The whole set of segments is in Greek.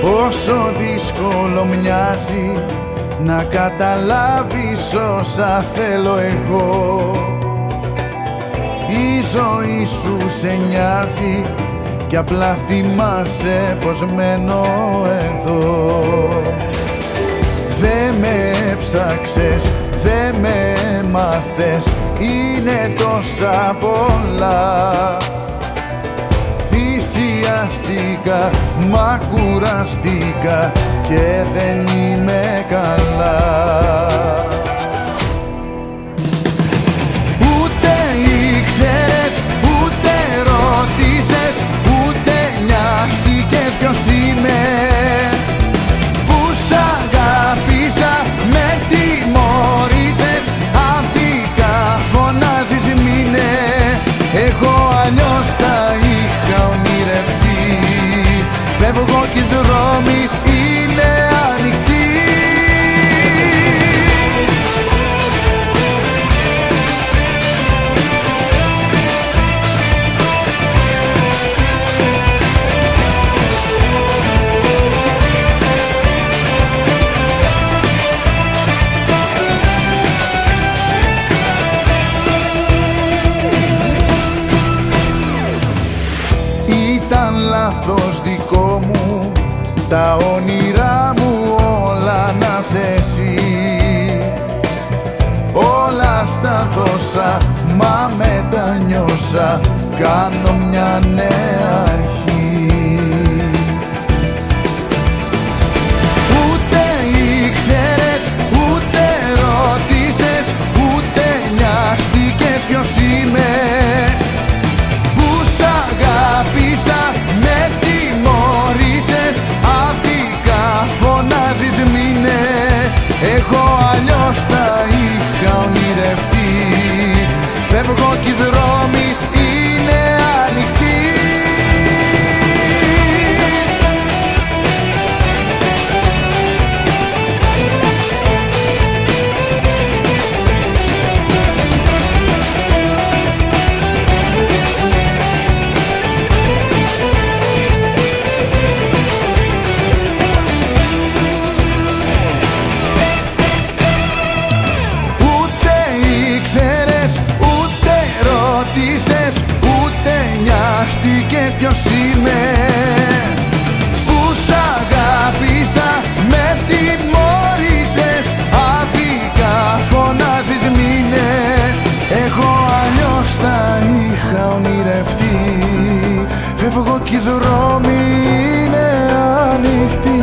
πόσο δύσκολο μοιάζει να καταλάβεις όσα θέλω εγώ. Η ζωή σου σε νοιάζει κι απλά θυμάσαι πως μένω εδώ. Δε με ψάξες, δε με μάθες, είναι τόσα πολλά Θυσιαστήκα, μα κουραστήκα και δεν είμαι καλά Φεύγω κι οι δρόμοι λάθος δικό μου. Τα όνειρά μου όλα να σε εσύ. Όλα στα δώσα μα μετανιώσα Κάνω μια νέα νοιάστηκες ποιος είμαι. Που σ' αγάπησα, με τιμώρησες, άδικα φωνάζεις μήνε Εγώ αλλιώς τα είχα ονειρευτεί. Φεύγω κι οι δρόμοι είναι ανοιχτοί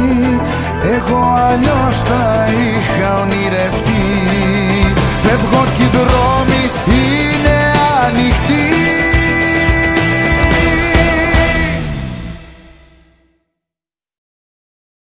Εγώ αλλιώς τα είχα ονειρευτεί. Φεύγω κι οι